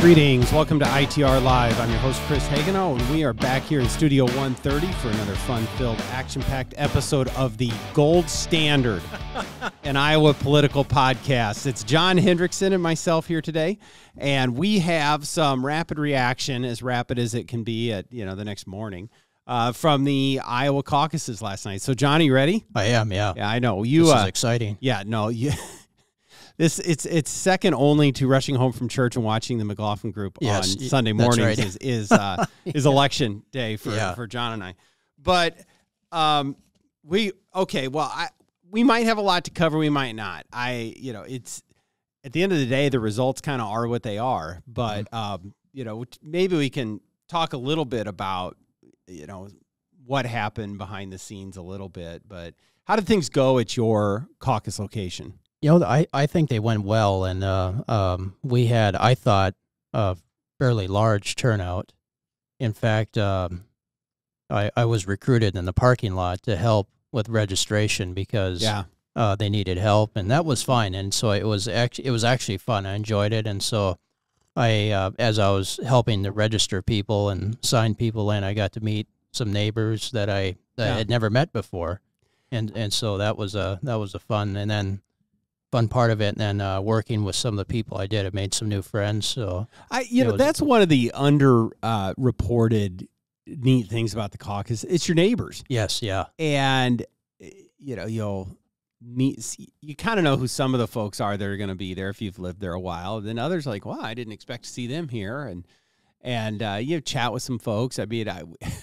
Greetings. Welcome to ITR Live. I'm your host, Chris Hagenow, and we are back here in Studio 130 for another fun filled, action packed episode of the Gold Standard, an Iowa political podcast. It's John Hendrickson and myself here today, and we have some rapid reaction, as rapid as it can be at you know the next morning. Uh, from the Iowa caucuses last night. So, Johnny, ready? I am, yeah. Yeah, I know you. This uh, exciting. Yeah, no, you. This it's it's second only to rushing home from church and watching the McLaughlin Group Yes, on Sunday mornings right. is is uh, is election day for Yeah. for John and I. But um, we okay. Well, I we might have a lot to cover. We might not. I you know it's at the end of the day the results kind of are what they are. But Mm-hmm. um, you know maybe we can talk a little bit about you know what happened behind the scenes a little bit. But how did things go at your caucus location? You know, I, I think they went well, and uh, um, we had, I thought, a fairly large turnout. In fact, um, I, I was recruited in the parking lot to help with registration because Yeah. uh, they needed help, and that was fine. And so it was actually it was actually fun. I enjoyed it, and so I, uh, as I was helping to register people and sign people in, I got to meet some neighbors that I that Yeah. I had never met before, and and so that was a that was a fun. And then fun part of it, and then uh, working with some of the people I did, I made some new friends. So I you know was- that's one of the under uh, reported neat things about the caucus. It's your neighbors, yes, yeah, and eh, you know you'll meet. You kind of know who some of the folks are that are going to be there if you've lived there a while. Then others like, wow, I didn't expect to see them here, and and uh, you chat with some folks. I mean, I had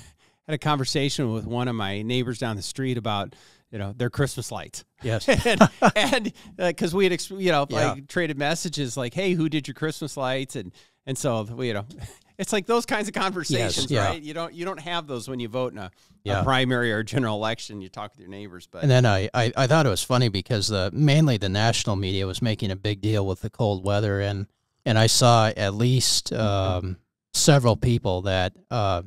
a conversation with one of my neighbors down the street about you know their Christmas lights. yes, and because we had you know Yeah. like traded messages like hey who did your christmas lights and and so we, you know it's like those kinds of conversations yeah. right you don't you don't have those when you vote in a, a primary or general election you talk with your neighbors but And then I, I, I thought it was funny because the mainly the national media was making a big deal with the cold weather, and and I saw at least um, several people that uh,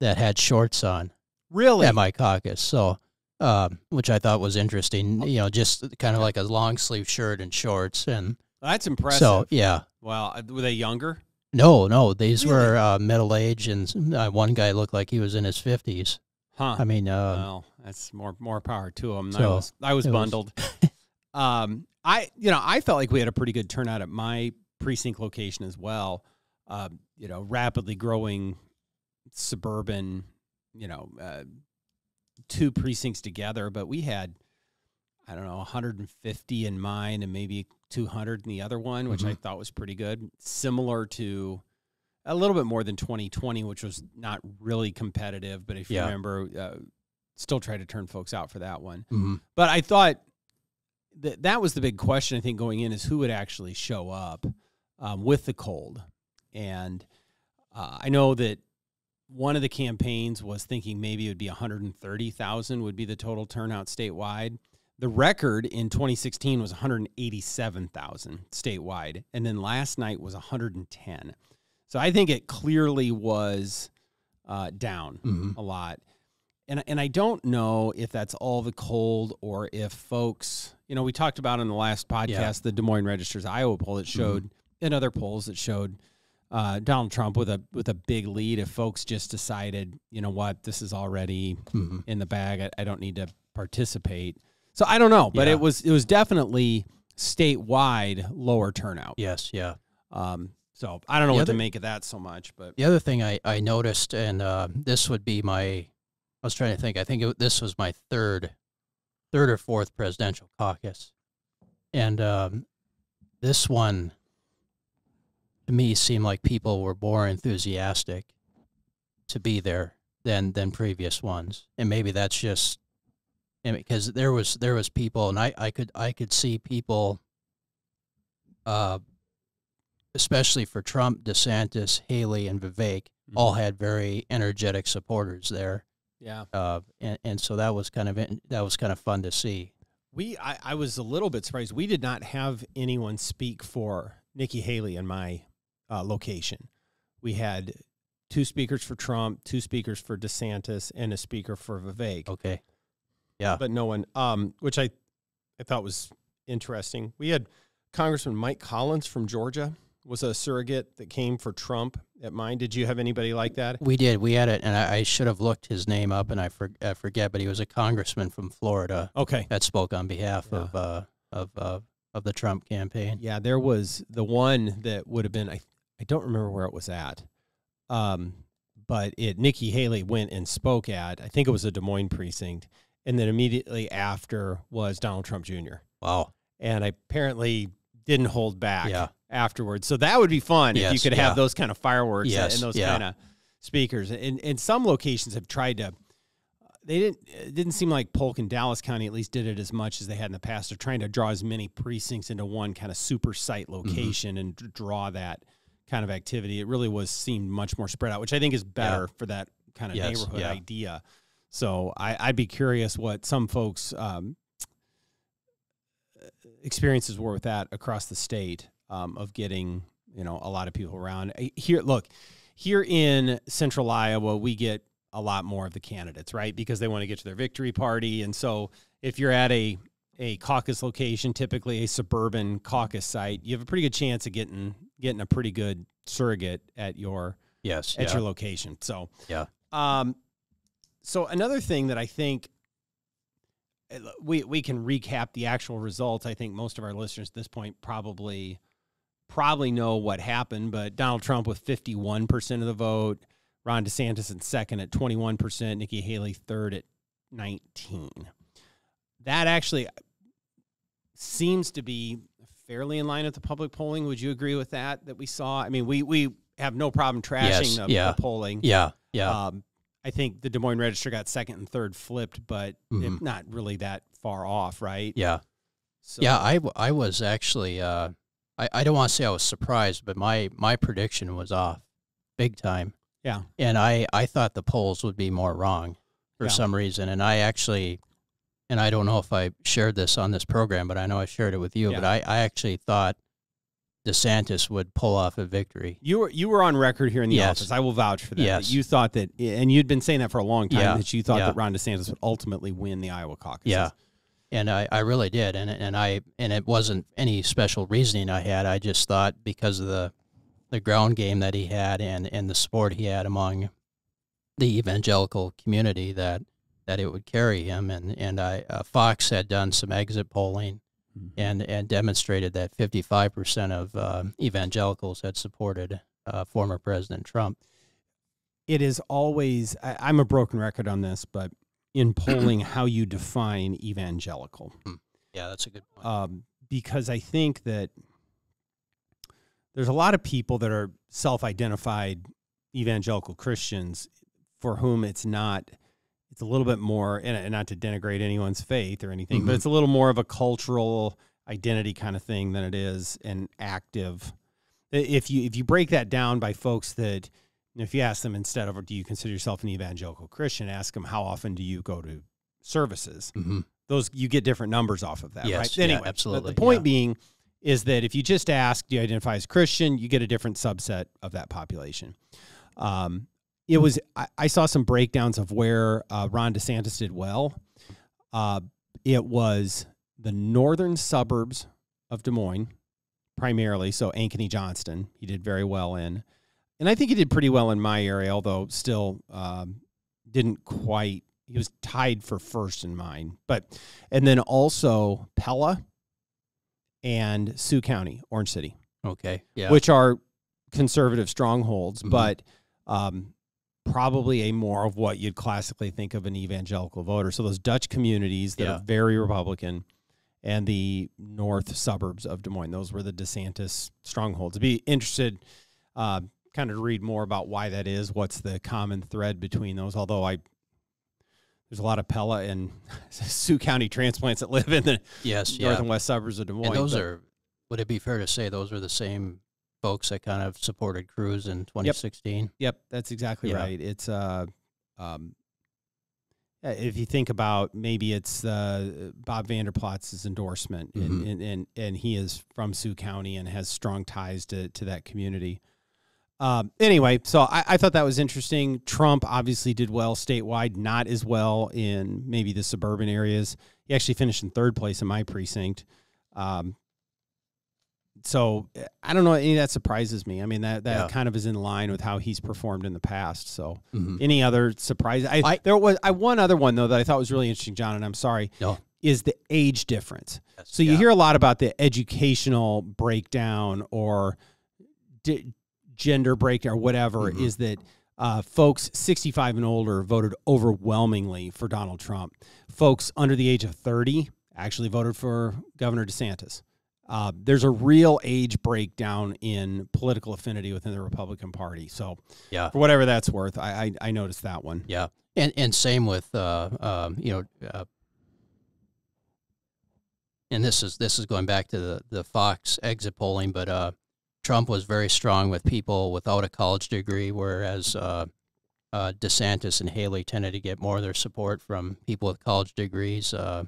that had shorts on really at my caucus. So. Um, which I thought was interesting, you know, just kind of like a long sleeve shirt and shorts, and that's impressive. so yeah, well uh, were they younger? No, no, these Really? were uh, middle age, and uh, one guy looked like he was in his fifties. huh. I mean, uh, well that's more more power to them i was i was it was- bundled. Um i you know i felt like we had a pretty good turnout at my precinct location as well. Um you know rapidly growing suburban you know uh, two precincts together but we had i don't know 150 in mine and maybe 200 in the other one which i Mhm. thought was pretty good similar to a little bit more than 2020 which was not really competitive but if you Yeah. remember uh, still try to turn folks out for that one mhm. but I thought that that was the big question. I think going in is who would actually show up um, with the cold, and uh, I know that one of the campaigns was thinking maybe it would be 130,000 would be the total turnout statewide. The record in 2016 was 187,000 statewide, and then last night was 110. So I think it clearly was uh, down Mhm. a lot. And and I don't know if that's all the cold or if folks, you know, we talked about in the last podcast the Des Moines Register's Iowa poll that showed and other polls that showed uh, Donald Trump with a with a big lead. If folks just decided, you know what, this is already Mhm. in the bag, I, I don't need to participate. So I don't know, but Yeah. it was it was definitely statewide lower turnout. yes, yeah. Um, so I don't know The what to make of that so much, but The other thing I, I noticed, and uh, this would be my, I was trying to think. I think it, this was my third, third or fourth presidential caucus, and um, this one, to me, seemed like people were more enthusiastic to be there than than previous ones, and maybe that's just, because there was there was people, and I, I could I could see people, uh, especially for Trump, DeSantis, Haley, and Vivek, all had very energetic supporters there, yeah. uh, and and so that was kind of that was kind of fun to see. We, I, I was a little bit surprised. We did not have anyone speak for Nikki Haley in my uh, location. We had two speakers for Trump, two speakers for DeSantis, and a speaker for Vivek. Okay, yeah, But no one, um, which I, I thought was interesting. We had Congressman Mike Collins from Georgia was a surrogate that came for Trump at mine. Did you have anybody like that? We did. We had it, and I, I should have looked his name up, and I, for, I forget, but he was a congressman from Florida Okay. that spoke on behalf Yeah. of uh, of uh, of the Trump campaign. Yeah, there was the one that would have been I I don't remember where it was at. Um but it Nikki Haley went and spoke at I think it was a Des Moines precinct and then immediately after was Donald Trump Jr. Wow. and I apparently didn't hold back Yeah. afterwards. So that would be fun if you could yeah. have those kind of fireworks Yes, and those yeah. kind of speakers. And and some locations have tried to they didn't it didn't seem like Polk and Dallas County at least did it as much as they had in the past. They're trying to draw as many precincts into one kind of super site Mm-hmm. location and draw that kind of activity. It really was seemed much more spread out, which I think is better for that kind of Yes, neighborhood yeah. idea. So I, I'd be curious what some folks um, experiences were with that across the state um, of getting you know a lot of people around Uh, here look here in central iowa we get a lot more of the candidates right because they want to get to their victory party and so if you're at a a caucus location typically a suburban caucus site you have a pretty good chance of getting getting a pretty good surrogate at your Yes. at yeah. your location so Yeah. um so another thing that i think uh, we we can recap the actual results. I think most of our listeners at this point probably probably know what happened, but Donald Trump with 51% of the vote, Ron DeSantis in second at 21%, Nikki Haley third at 19. That actually seems to be fairly in line with the public polling. Would you agree with that that we saw? I mean, we we have no problem trashing Yes, the, yeah. the polling. Yeah. Yeah. Um, I think the Des Moines Register got second and third flipped, but Mhm. not really that far off, right? yeah. So, Yeah, I, I was actually uh, I, I don't want to say I was surprised, but my, my prediction was off big time. Yeah. And I, I thought the polls would be more wrong for Yeah. some reason. And I actually, and I don't know if I shared this on this program, but I know I shared it with you. But I, I actually thought DeSantis would pull off a victory. you were you were on record here in the Yes. office. I will vouch for that. that you thought that, and you'd been saying that for a long time Yeah. that you thought Yeah. that Ron DeSantis would ultimately win the Iowa caucus. Yeah. And I, I really did. And, and I, and it wasn't any special reasoning I had. I just thought because of the, the ground game that he had and, and the support he had among the evangelical community that, that it would carry him. And, and I, uh, Fox had done some exit polling and, and demonstrated that 55% of uh, evangelicals had supported uh, former President Trump. It is always. I, I'm a broken record on this, but in polling, how you define evangelical. Yeah, that's a good point. um, because I think that there's a lot of people that are self-identified evangelical Christians for whom it's not. It's a little bit more, and not to denigrate anyone's faith or anything, but Mhm. it's a little more of a cultural identity kind of thing than it is an active. If you if you break that down by folks that, if you ask them instead of do you consider yourself an evangelical Christian, ask them how often do you go to services hmm those you get different numbers off of that, Yes, right? Anyway, but absolutely, The point yeah. being is that if you just ask, do you identify as Christian, you get a different subset of that population. Um, it was I, I saw some breakdowns of where uh, Ron DeSantis did well. Uh, it was the northern suburbs of Des Moines, primarily. So Ankeny Johnston, he did very well in, and I think he did pretty well in my area, although still um, didn't quite. He was tied for first in mine, but and then also Pella and Sioux County, Orange City, Okay. Yeah. which are conservative strongholds, Mhm. but um, probably a more of what you'd classically think of an evangelical voter. So those Dutch communities that Yeah. are very Republican, and the north suburbs of Des Moines. Those were the DeSantis strongholds. Be interested, uh, kind of to read more about why that is. What's the common thread between those? Although I. There's a lot of Pella and Sioux County transplants that live in the yes. north Yeah. and west suburbs of Des Moines. And those but- are, would it be fair to say those are the same folks that kind of supported Cruz in 2016? Yep, that's exactly Yeah. right. It's uh, um, if you think about maybe it's uh, Bob Vander Plaats's endorsement, and, Mhm. and, and and he is from Sioux County and has strong ties to to that community. Um, anyway, so I, I thought that was interesting. Trump obviously did well statewide, not as well in maybe the suburban areas. He actually finished in third place in my precinct. Um, so uh, I don't know. Any of that surprises me. I mean, that that Yeah. kind of is in line with how he's performed in the past. So, Mhm. any other surprise? I, I- there was I one other one though that I thought was really interesting, John, and I'm sorry, No. is the age difference. Yes, So you yeah. hear a lot about the educational breakdown or d- gender breakdown or whatever. Mhm. Is that uh, folks 65 and older voted overwhelmingly for Donald Trump. Folks under the age of 30 actually voted for Governor DeSantis. Uh, there's a real age breakdown in political affinity within the Republican Party. So, Yeah. for whatever that's worth, I I, I noticed that one. Yeah, and and same with uh, um, you know, uh, and this is this is going back to the the Fox exit polling, but uh, Trump was very strong with people without a college degree, whereas uh, uh, DeSantis and Haley tended to get more of their support from people with college degrees. Uh,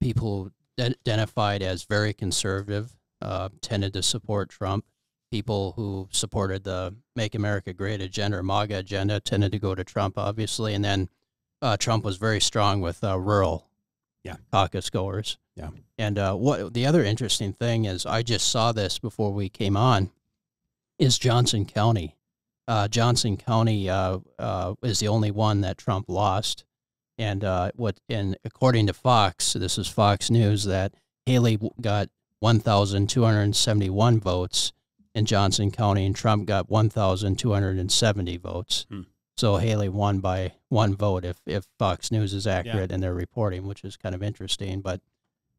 people identified as very conservative uh, tended to support Trump. People who supported the "Make America Great" agenda or MAGA agenda tended to go to Trump, obviously, and then uh, Trump was very strong with uh, rural Yeah. caucus goers. Yeah. And uh, what the other interesting thing is, I just saw this before we came on, is Johnson County. Uh, Johnson County uh, uh, is the only one that Trump lost, and uh, what and according to Fox, this is Fox News that Haley got 1,271 votes in Johnson County, and Trump got 1,270 votes. Hmm. So Haley won by one vote if, if Fox News is accurate in their reporting, which is kind of interesting. But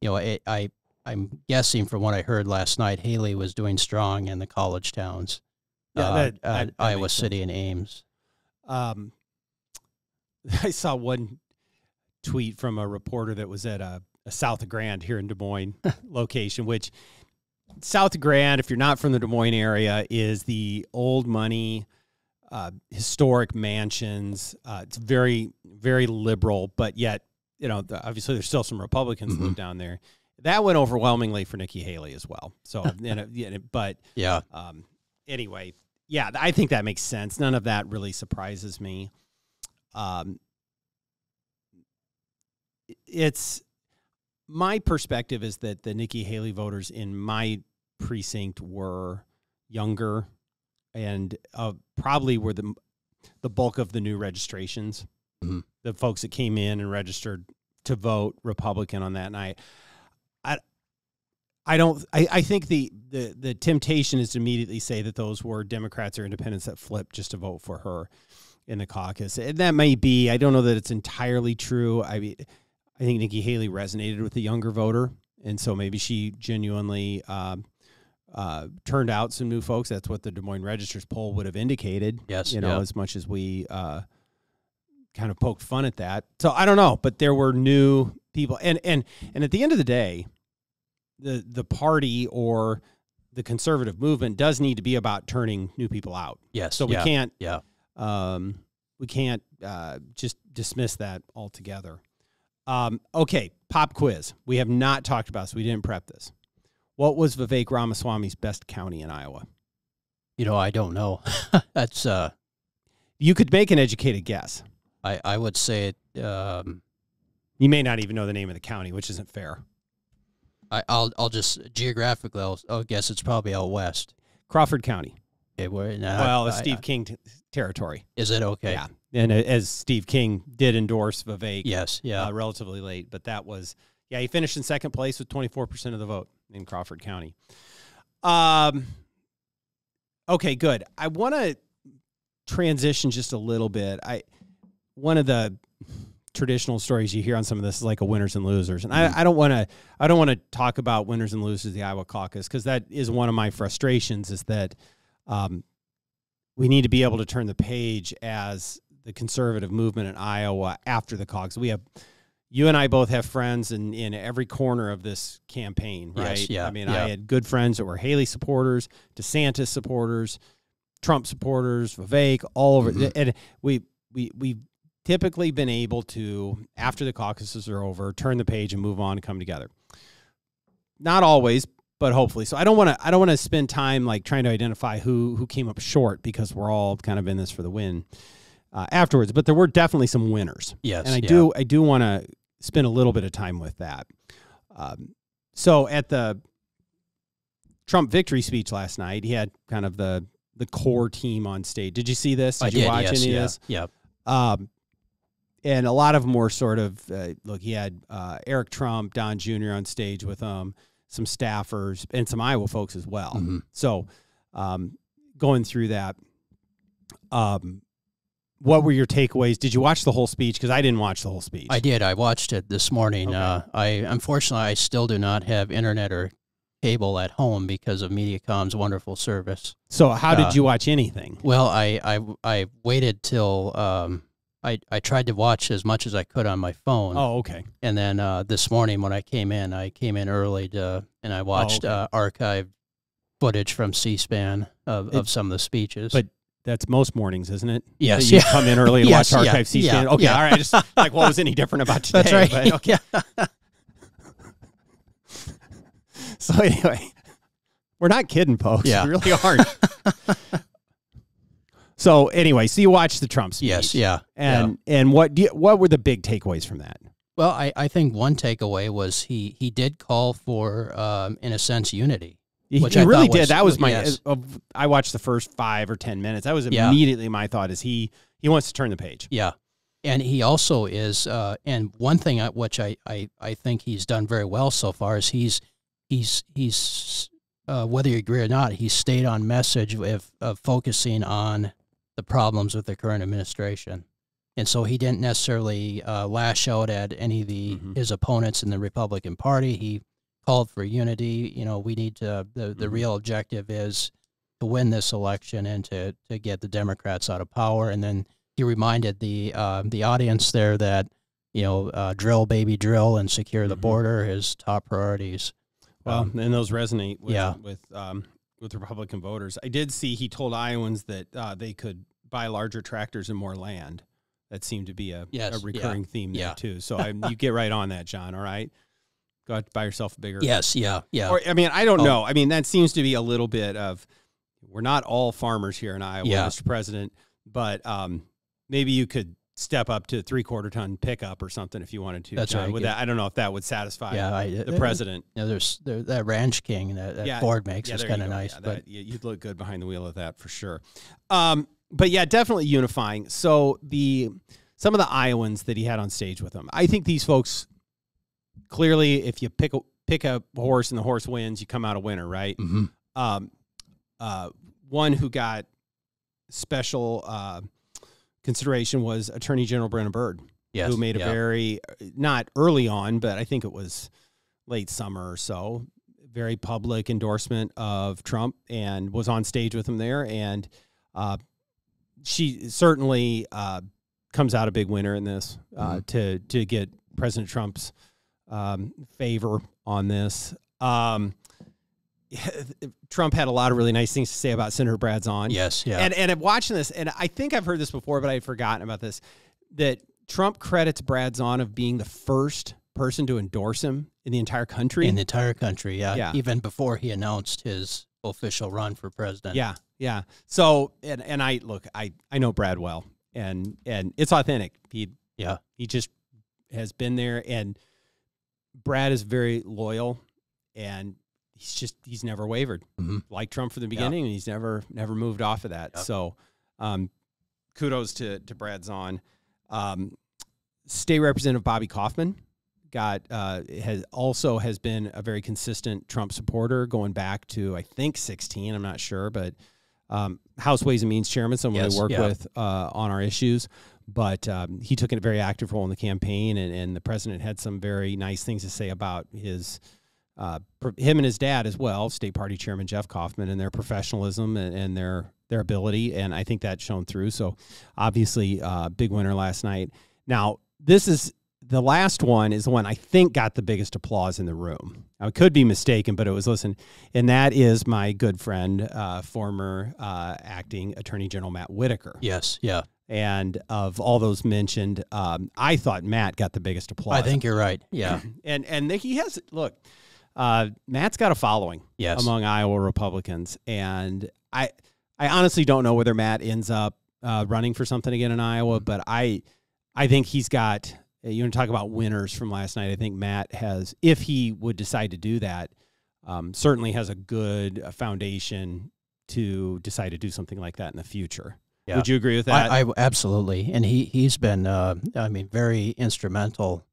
you know, it, I I'm guessing from what I heard last night, Haley was doing strong in the college towns, Yeah, uh, that- uh, that- that Iowa makes sense. City and Ames. Um, I saw one tweet from a reporter that was at a, a South of Grand here in Des Moines location, which South of Grand, if you're not from the Des Moines area, is the old money, uh, historic mansions. Uh, it's very, very liberal, but yet, you know, the, obviously there's still some Republicans that live down there. That went overwhelmingly for Nikki Haley as well. So, you know, but Yeah, um, anyway, yeah, I think that makes sense. None of that really surprises me. Um, it's my perspective is that the Nikki Haley voters in my precinct were younger and uh, probably were the the bulk of the new registrations. Mhm. The folks that came in and registered to vote Republican on that night. I I don't. I, I think the, the the temptation is to immediately say that those were Democrats or Independents that flipped just to vote for her in the caucus, and that may be. I don't know that it's entirely true. I mean, I think Nikki Haley resonated with the younger voter, and so maybe she genuinely um, uh, turned out some new folks. That's what the Des Moines Register's poll would have indicated. Yes, you know, yeah. as much as we uh, kind of poked fun at that. So I don't know, but there were new people, and and and at the end of the day, the the party or the conservative movement does need to be about turning new people out. yes. So we yeah, can't Yeah. um, we can't uh, just dismiss that altogether. Um, okay, pop quiz. We have not talked about this. We didn't prep this. What was Vivek Ramaswamy's best county in Iowa? You know, I don't know. That's uh, You could make an educated guess. I I would say it. Um, You may not even know the name of the county, which isn't fair. I I'll I'll just geographically I'll, I'll guess it's probably out west. Crawford County. Where, nah, well, it's I- Steve I- King t- territory. is it okay? Yeah, and uh, as Steve King did endorse Vivek, Yes. Yeah. uh, relatively late, but that was yeah. He finished in second place with twenty four percent of the vote in Crawford County. Um. Okay, good. I want to transition just a little bit. I one of the traditional stories you hear on some of this is like a winners and losers, and I, I don't want to I don't want to talk about winners and losers of the Iowa caucus because that is one of my frustrations is that um, we need to be able to turn the page as the conservative movement in Iowa after the caucus. We have you and I both have friends in, in every corner of this campaign, Yes, right? yeah, I mean, yeah. I had good friends that were Haley supporters, DeSantis supporters, Trump supporters, Vivek, all over. Mhm. And we we we've typically been able to, after the caucuses are over, turn the page and move on and come together. Not always, but hopefully. So I don't want to I don't want to spend time like trying to identify who who came up short because we're all kind of in this for the win uh, afterwards. But there were definitely some winners yes. and I yeah. do I do want to spend a little bit of time with that. Um, so at the Trump victory speech last night. He had kind of the the core team on stage. Did you see this? Did I you did, watch yes, any yeah, of this? Yeah. Um, and a lot of them were sort of uh, look. He had uh, Eric Trump, Don Jr. on stage with him, some staffers, and some Iowa folks as well. Mhm. So, um, going through that, um, what were your takeaways? Did you watch the whole speech? Because I didn't watch the whole speech. I did. I watched it this morning. Okay. Uh, I unfortunately I still do not have internet or cable at home because of MediaCom's wonderful service. so, how uh, did you watch anything? Well, I I, I waited till um, I I tried to watch as much as I could on my phone, Oh, okay. and then uh, this morning when I came in, I came in early to and I watched okay. uh, archived footage from C-SPAN of, It- of some of the speeches. but That's most mornings, isn't it? yes, That you yeah. come in early and Yes, watch yeah, archive C-SPAN. yeah, okay, yeah. all right. Just like what was any different about today? That's right. okay. So anyway, we're not kidding, folks. Yeah. We really aren't. so anyway, so you watched the Trump speech. Yes, yeah. And and what do you, what were the big takeaways from that? Well, I, I think one takeaway was he he did call for, um, in a sense, unity. He, Which he I really did. was- that was my. yes. Of, I watched the first five or ten minutes. That was Yeah. immediately my thought. Is he he wants to turn the page? Yeah. And he also is, uh, and one thing I, which I, I, I think he's done very well so far is he's he's he's uh, whether you agree or not, he's stayed on message of, of focusing on the problems with the current administration, and so he didn't necessarily uh, lash out at any of the Mhm. his opponents in the Republican Party. He called for unity. You know, we need to the the Mhm. real objective is to win this election and to to get the Democrats out of power, and then he reminded the uh, the audience there that you know uh, drill baby drill and secure the Mhm. border his top priorities. Well, Um, and those resonate with yeah. with um, with Republican voters. I did see he told Iowans that uh, they could buy larger tractors and more land. That seemed to be a, Yes, a yeah, recurring theme there yeah. too. So I, you get right on that, John. All right, go out buy yourself a bigger. Yes, yeah, yeah, Or I mean, I don't Oh. know. I mean, that seems to be a little bit of we're not all farmers here in Iowa, Yeah. Mr. President, but um, maybe you could step up to three quarter ton pickup or something if you wanted to. That's John. right, Would yeah. that I don't know if that would satisfy yeah. I, the president. You know, there's there, that Ranch King that, that Yeah, Ford makes Yeah, is kind of nice, Yeah, but that- you- you'd look good behind the wheel of that for sure. Um, but yeah, definitely unifying. So the some of the Iowans that he had on stage with him, I think these folks clearly, if you pick a pick a horse and the horse wins, you come out a winner, right? Mhm. Um, uh, one who got special uh, consideration was Attorney General Brenna Bird yes, who made a yeah. very not early on, but I think it was late summer or so, very public endorsement of Trump and was on stage with him there. And uh, she certainly uh, comes out a big winner in this uh, Mhm. to to get President Trump's um, favor on this. Um, Trump had a lot of really nice things to say about Senator Brad Zaun. yes, yeah, And and I'm watching this, and I think I've heard this before, but I had forgotten about this. That Trump credits Brad Zaun of being the first person to endorse him in the entire country. in the entire country, yeah, Yeah. even before he announced his official run for president. yeah, yeah. So and and I look, I I know Brad well, and and it's authentic. He Yeah. he just has been there, and Brad is very loyal, and he's just he's never wavered. Mhm. like Trump from the Yeah. beginning, and he's never never moved off of that. Yeah. So, um, kudos to to Brad Zaun. Um, State Representative Bobby Kaufman got uh, has also has been a very consistent Trump supporter going back to I think 16. I'm not sure, but um, House Ways and Means Chairman, someone Yes, we work yeah. with uh, on our issues. But um, he took a very active role in the campaign, and, and the president had some very nice things to say about his uh, him and his dad as well, state party chairman Jeff Kaufman, and their professionalism and, and their their ability, and I think that shone through. So obviously, uh, big winner last night. Now this is the last one is the one I think got the biggest applause in the room. I could be mistaken, but it was listen, and that is my good friend, uh, former uh, acting Attorney General Matt Whitaker. yes, yeah. And of all those mentioned, um, I thought Matt got the biggest applause. I think you're right. Yeah, and and he has look. Uh, Matt's got a following yes, among Iowa Republicans, and I I honestly don't know whether Matt ends up uh, running for something again in Iowa, but I I think he's got. You want to talk about winners from last night? I think Matt has, if he would decide to do that, um, certainly has a good uh, foundation to decide to do something like that in the future. Yeah. Would you agree with that? I, I absolutely, and he he's been, uh, I mean, very instrumental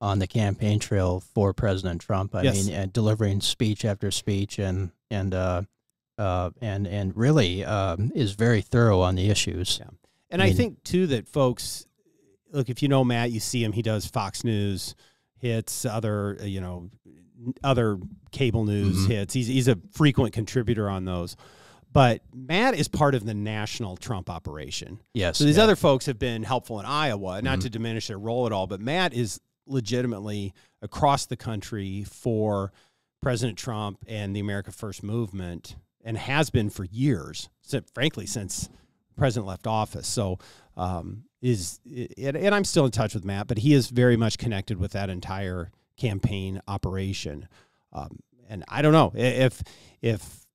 on the campaign trail for President Trump. I Yes. mean, uh, delivering speech after speech, and and uh, uh, and and really um, is very thorough on the issues. Yeah. and I I think too that folks look if you know Matt, you see him. He does Fox News hits, other uh, you know, other cable news Mhm. hits. He's he's a frequent contributor on those. But Matt is part of the national Trump operation. Yes. So these yeah. other folks have been helpful in Iowa, not Mhm. to diminish their role at all, but Matt is legitimately across the country for President Trump and the America First movement and has been for years, frankly, since the president left office. So, um, is and, and I'm still in touch with Matt, but he is very much connected with that entire campaign operation. Um, and I don't know if if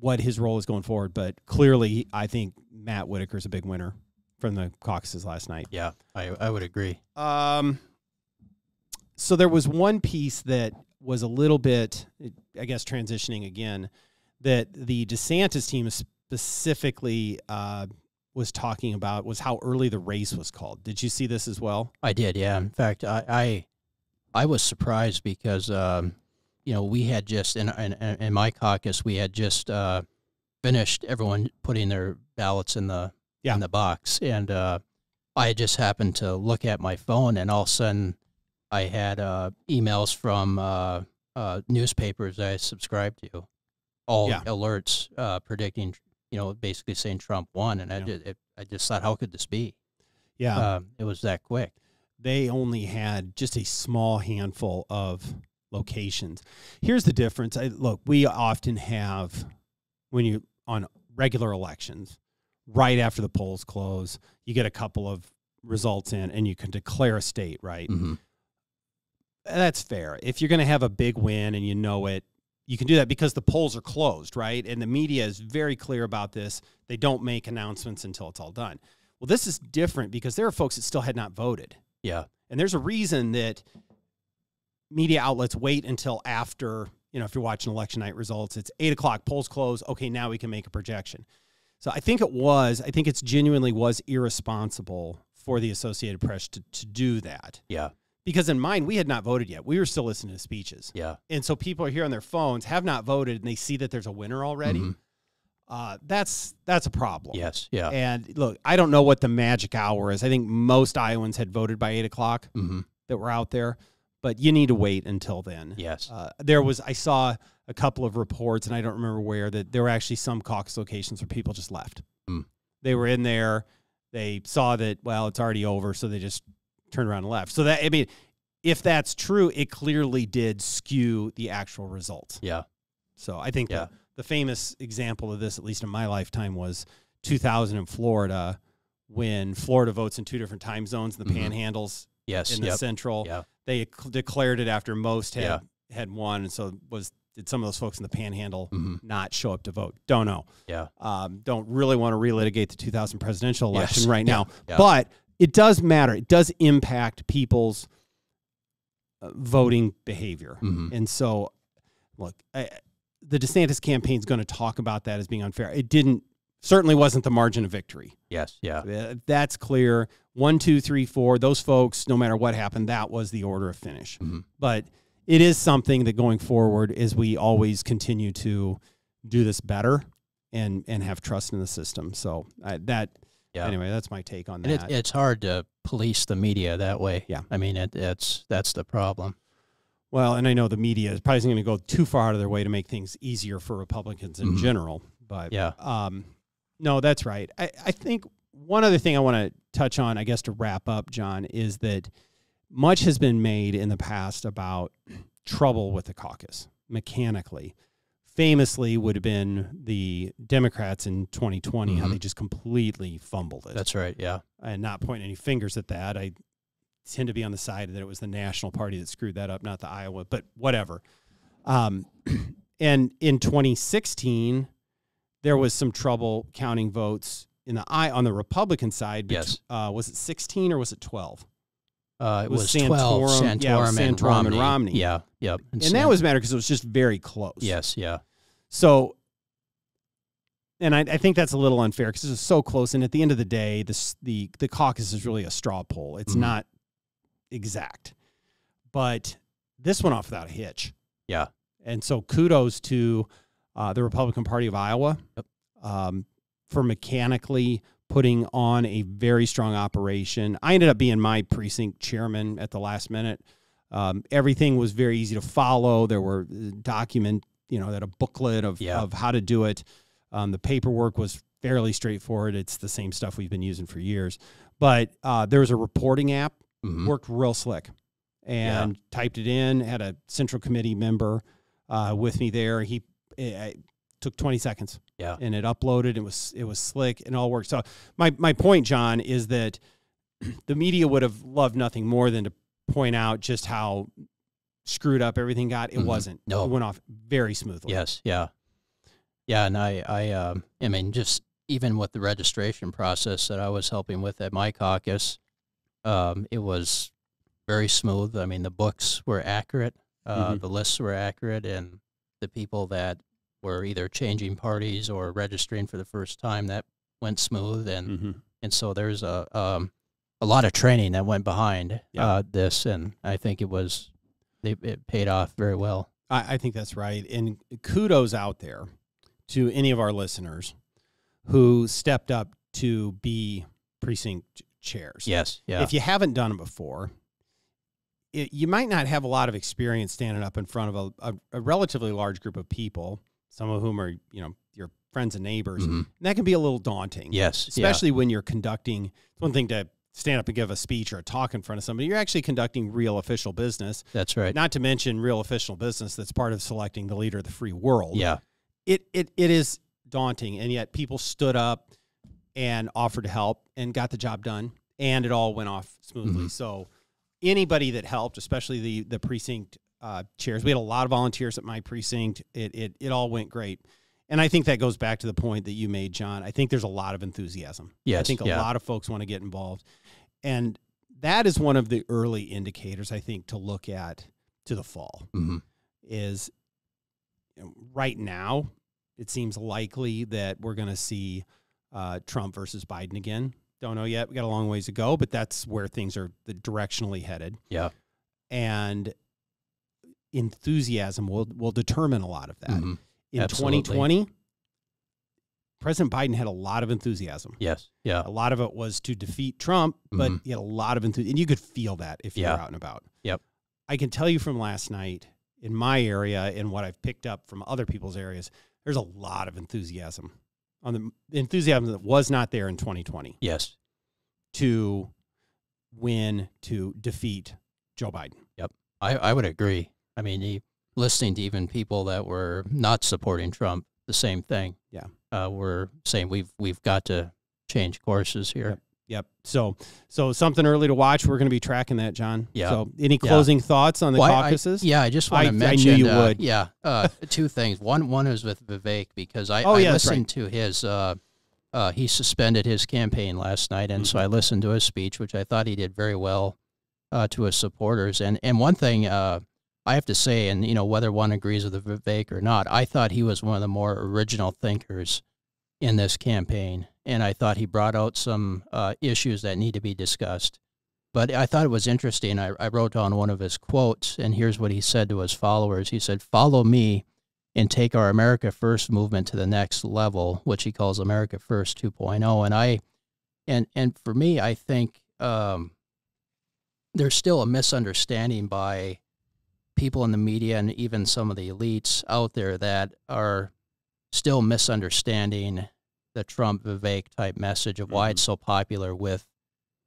what his role is going forward, but clearly, I think Matt Whitaker is a big winner from the caucuses last night. Yeah, I I would agree. Um, so there was one piece that was a little bit, I guess, transitioning again, that the DeSantis team specifically uh, was talking about was how early the race was called. Did you see this as well? I did, yeah. In fact, I I, I was surprised because um, you know we had just in in, in my caucus we had just uh, finished everyone putting their ballots in the Yeah. in the box, and uh, I just happened to look at my phone, and all of a sudden I had uh, emails from uh, uh, newspapers I subscribed to, all Yeah. alerts uh, predicting, you know, basically saying Trump won, and I just it, I just thought, how could this be? Yeah. Um, it was that quick. they only had just a small handful of locations. Here's the difference. I, look, we often have when you on regular elections, right after the polls close, you get a couple of results in and you can declare a state, right? hmm That's fair. If you're going to have a big win and you know it, you can do that because the polls are closed, right? And the media is very clear about this. They don't make announcements until it's all done. Well, this is different because there are folks that still had not voted. Yeah. And there's a reason that media outlets wait until after, you know, if you're watching election night results, it's eight o'clock, polls close. Okay, now we can make a projection. So I think it was, I think it's genuinely was irresponsible for the Associated Press to, to do that. Yeah. Because in mine, we had not voted yet. We were still listening to speeches. Yeah. And so people are here on their phones, have not voted, and they see that there's a winner already. Mhm. Uh, that's that's a problem. Yes. Yeah. And look, I don't know what the magic hour is. I think most Iowans had voted by eight o'clock hmm that were out there, but you need to wait until then. Yes. Uh, there was I saw a couple of reports, and I don't remember where that there were actually some caucus locations where people just left. Hmm. They were in there, they saw that well, it's already over, so they just turned around and left. So that I mean, if that's true, it clearly did skew the actual results. yeah. So I think Yeah. the, the famous example of this, at least in my lifetime, was 2000 in Florida when Florida votes in two different time zones, the Mhm. panhandles Yes. in the Yep. central. Yeah. They declared it after most had Yeah. had won, and so was did some of those folks in the panhandle hmm not show up to vote? Don't know. Yeah. Um, don't really want to relitigate the 2000 presidential Yes. election right Yeah. now, Yeah. but it does matter. It does impact people's uh, voting behavior. hmm And so, look, I, the DeSantis campaign is going to talk about that as being unfair. It didn't, certainly wasn't the margin of victory. Yes. Yeah. Uh, That's clear. One, two, three, four. Those folks, no matter what happened, that was the order of finish. Mhm. But it is something that going forward, as we always continue to do this better and and have trust in the system. So I, that Yeah. anyway, that's my take on And it, that. it's hard to police the media that way. Yeah. I mean, it, it's that's the problem. Well, and I know the media is probably going to go too far out of their way to make things easier for Republicans in Mhm. general. But Yeah. um, no, that's right. I, I think one other thing I want to touch on, I guess, to wrap up, John, is that much has been made in the past about trouble with the caucus mechanically. Famously, would have been the Democrats in 2020, how Mhm. they just completely fumbled it That's right. Yeah. and not point any fingers at that. I tend to be on the side that it was the national party that screwed that up, not the Iowa, but whatever. Um, and in 2016, there was some trouble counting votes in the I on the Republican side. bet- Yes. Uh, was it 16 or was it 12? Uh, it was was, twelve Santorum- Santorum, yeah, it was and, Santorum Romney. and Romney. Yeah, yep. and San- that was matter because it was just very close. yes, yeah, So, and I, I think that's a little unfair because it was so close. And at the end of the day, this the the caucus is really a straw poll. It's Mhm. not exact, but this went off without a hitch. Yeah. And so kudos to uh, the Republican Party of Iowa Yep. um, for mechanically putting on a very strong operation. I ended up being my precinct chairman at the last minute. Um, everything was very easy to follow. There were uh, document, you know, that a booklet of, Yeah. of how to do it. Um, the paperwork was fairly straightforward. It's the same stuff we've been using for years. But uh, there was a reporting app Mhm. worked real slick and typed it in had a central committee member uh, with me there he it, it took 20 seconds Yeah. and it uploaded it was it was slick and all worked so my my point john is that the media would have loved nothing more than to point out just how screwed up everything got it Mhm. wasn't No. it went off very smoothly Yes, yeah, yeah, and I, I, um, I mean, just even with the registration process that I was helping with at my caucus, um, it was very smooth. I mean, the books were accurate, uh, Mhm. the lists were accurate, and the people that were either changing parties or registering for the first time that went smooth, and Mhm. and so there's a um, a lot of training that went behind Yeah. uh, this, and I think it was it, it paid off very well. I, I think that's right. And kudos out there to any of our listeners who stepped up to be precinct chairs. Yes, yeah, If you haven't done it before, it, you might not have a lot of experience standing up in front of a, a, a relatively large group of people, some of whom are, you know, your friends and neighbors. Mhm. And that can be a little daunting. yes, yeah. Especially when you're conducting, it's one thing to stand up and give a speech or a talk in front of somebody. You're actually conducting real official business. That's right. Not to mention real official business that's part of selecting the leader of the free world. Yeah. It it it is daunting and yet people stood up and offered to help and got the job done and it all went off smoothly. Mhm. So anybody that helped, especially the the precinct uh, chairs, we had a lot of volunteers at my precinct. It it it all went great. And I think that goes back to the point that you made, John. I think there's a lot of enthusiasm. Yes. I think a yeah. lot of folks want to get involved. And that is one of the early indicators, I think, to look at to the fall hmm is you know, right now, it seems likely that we're going to see uh, Trump versus Biden again. Don't know yet. We got a long ways to go, but that's where things are directionally headed. Yeah. And enthusiasm will will determine a lot of that. Mhm. In Absolutely. 2020, President Biden had a lot of enthusiasm. Yes. Yeah. A lot of it was to defeat Trump, but Mhm. he had a lot of enthusiasm, and you could feel that if you Yeah. were out and about. Yep. I can tell you from last night in my area and what I've picked up from other people's areas, there's a lot of enthusiasm on the enthusiasm that was not there in 2020 Yes. to win to defeat Joe Biden. Yep. I, I would agree. I mean, he, listening to even people that were not supporting Trump, the same thing. Yeah. Uh, were saying we've we've got to change courses here. Yep. So, so something early to watch. We're going to be tracking that, John. Yeah. So, any Yeah. closing thoughts on the Well, I- I- caucuses? yeah, I just want I- I knew you uh, would. Yeah, uh, two things. One one is with Vivek because I, Oh, I yeah, listened to his. Uh, uh, he suspended his campaign last night, and so Mm-hmm. I listened to his speech, which I thought he did very well uh, to his supporters. And and one thing uh, I have to say, and you know whether one agrees with the Vivek or not, I thought he was one of the more original thinkers in this campaign, and I thought he brought out some uh, issues that need to be discussed. But I thought it was interesting. I, I wrote down one of his quotes, and here's what he said to his followers. He said, Follow me and take our America First movement to the next level, which he calls America First 2.0. And I, and, and for me, I think um, there's still a misunderstanding by people in the media and even some of the elites out there that are still misunderstanding the Trump Vivek type message of why it's so popular with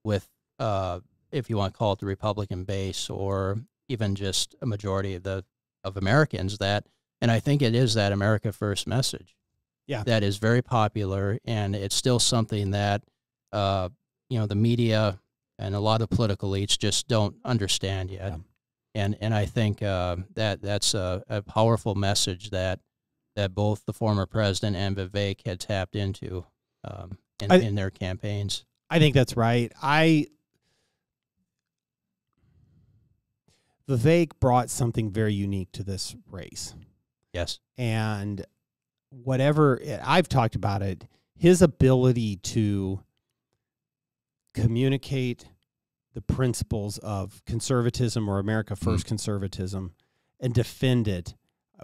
with uh, if you want to call it the Republican base or even just a majority of the of Americans that and I think it is that America First message. Yeah. That is very popular and it's still something that uh, you know the media and a lot of political elites just don't understand yet. Yeah. And and I think uh, that that's a, a powerful message that that both the former president and Vivek had tapped into um, in, I- in their campaigns. I think that's right. I Vivek brought something very unique to this race. Yes. And whatever I've talked about it, his ability to communicate the principles of conservatism or America 1st Mm. conservatism and defend it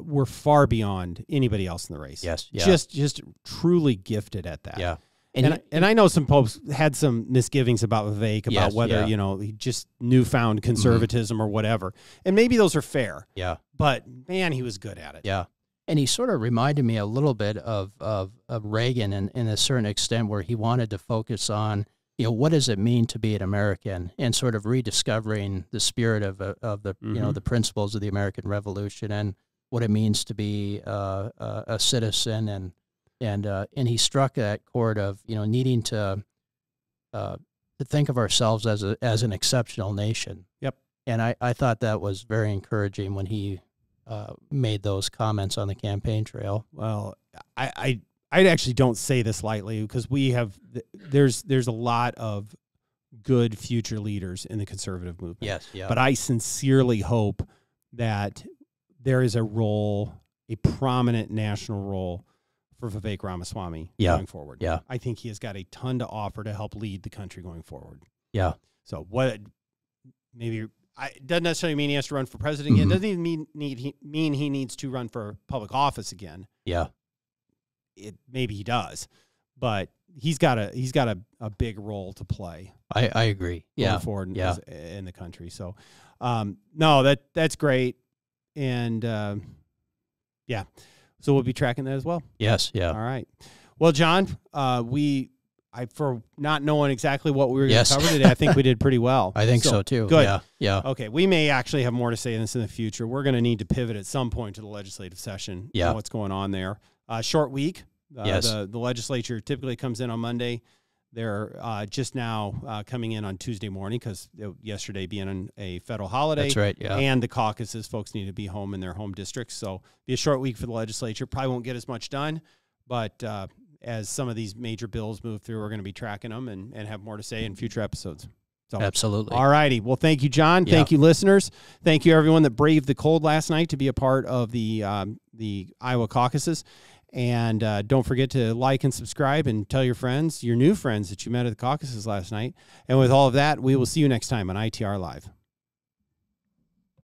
were far beyond anybody else in the race. Yes. Yeah. Just just truly gifted at that. yeah. And And, and, I, and I know some popes had some misgivings about Vivek about Yes, whether, yeah. Mm-hmm. you know, he just newfound conservatism or whatever. And maybe those are fair, yeah. but man, he was good at it. Yeah. And he sort of reminded me a little bit of, of, of Reagan in, in a certain extent where he wanted to focus on, you know, what does it mean to be an American and sort of rediscovering the spirit of, uh, of the, you know, Mhm. the principles of the American Revolution and what it means to be uh, a, a citizen. And, and, uh, and he struck that chord of, you know, needing to, uh, to think of ourselves as a, as an exceptional nation. Yep. And I, I thought that was very encouraging when he uh, made those comments on the campaign trail. Well, I, I I actually don't say this lightly because we have there's there's a lot of good future leaders in the conservative movement. Yes, yeah, But I sincerely hope that there is a role, a prominent national role for Vivek Ramaswamy Yeah. going forward. Yeah. I think he has got a ton to offer to help lead the country going forward. yeah, So what maybe I, it doesn't necessarily mean he has to run for president again. Mhm. Doesn't even mean need he, mean he needs to run for public office again yeah, it maybe he does, but he's got a he's got a, a big role to play I, I agree. going Yeah, forward in- yeah. as- in the country. So, um, no, that that's great, and um yeah, so we'll be tracking that as well. yes, yeah, All right, well, John, uh, we I for not knowing exactly what we were going to cover today, I think we did pretty well. I think so, too. good. Yeah, yeah, Okay, we may actually have more to say in this in the future. We're going to need to pivot at some point to the legislative session. Yeah. what's going on there? Uh, short week. Uh, Yes. The, the legislature typically comes in on Monday. They're uh, just now uh, coming in on Tuesday morning because yesterday being a federal holiday. that's right. Yeah, And the caucuses, folks need to be home in their home districts. So be a short week for the legislature. Probably won't get as much done, but uh, as some of these major bills move through, we're going to be tracking them and, and have more to say in future episodes. So absolutely. all righty. Well, thank you, John. Yeah. Thank you, listeners. Thank you, everyone that braved the cold last night to be a part of the um, the Iowa caucuses. And uh, don't forget to like and subscribe and tell your friends, your new friends that you met at the caucuses last night. And with all of that, we will see you next time on ITR Live.